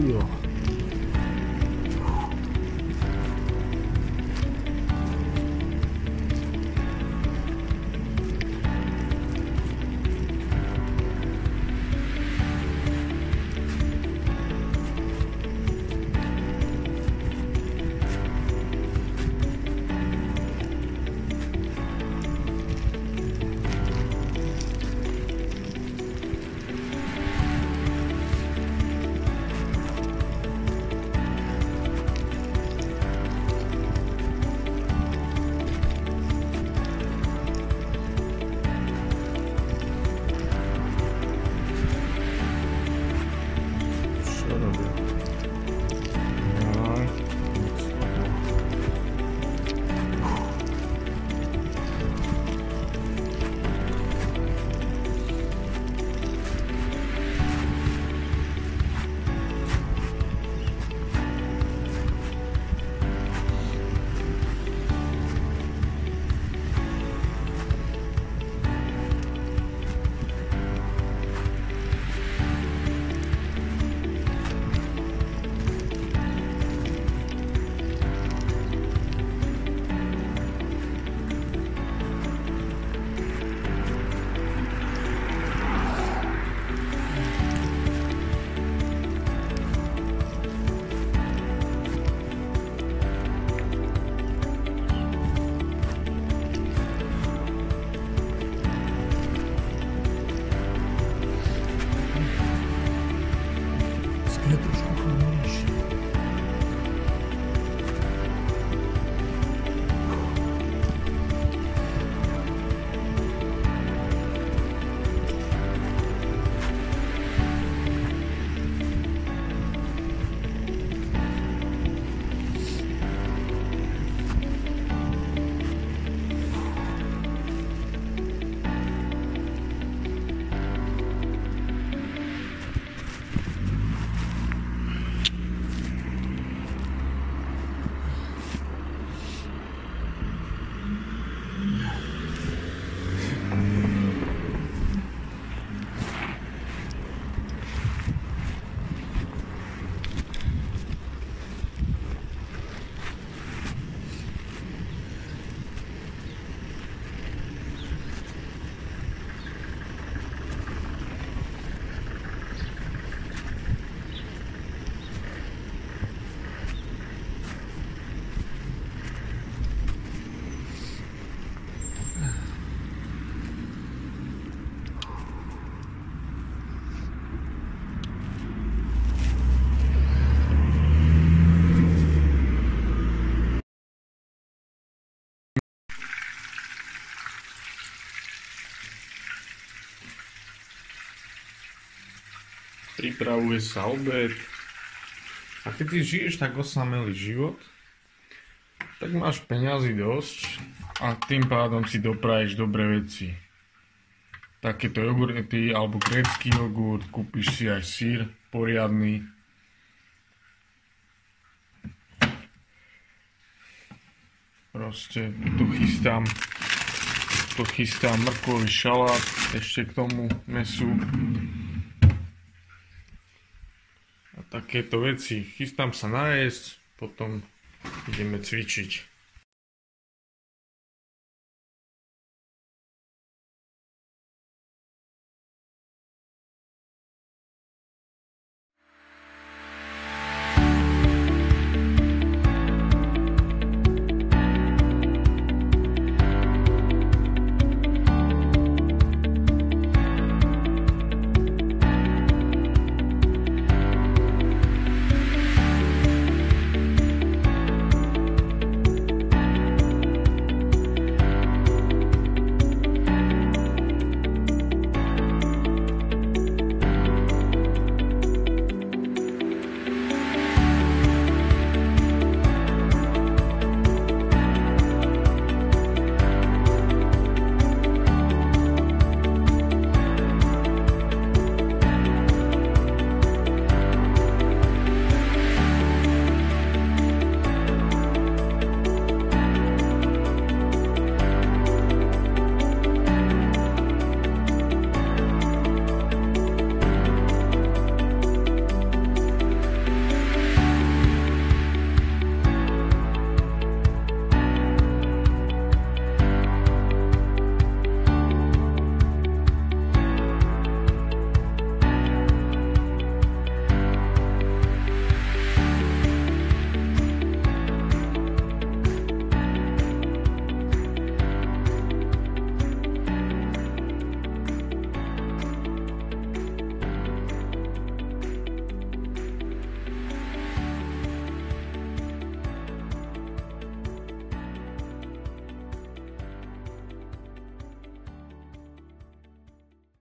feel. Pripravuje sa obed. A keď ty žiješ tak osamelý život, tak máš peňazí dosť a tým pádom si dopraješ dobré veci. Takéto jogurty alebo grécky jogurt, kúpiš si aj sír poriadny. Proste tu chystám tu chystám mrkový šalát ešte k tomu mesu takéto veci. Chystám sa najesť, potom ideme cvičiť.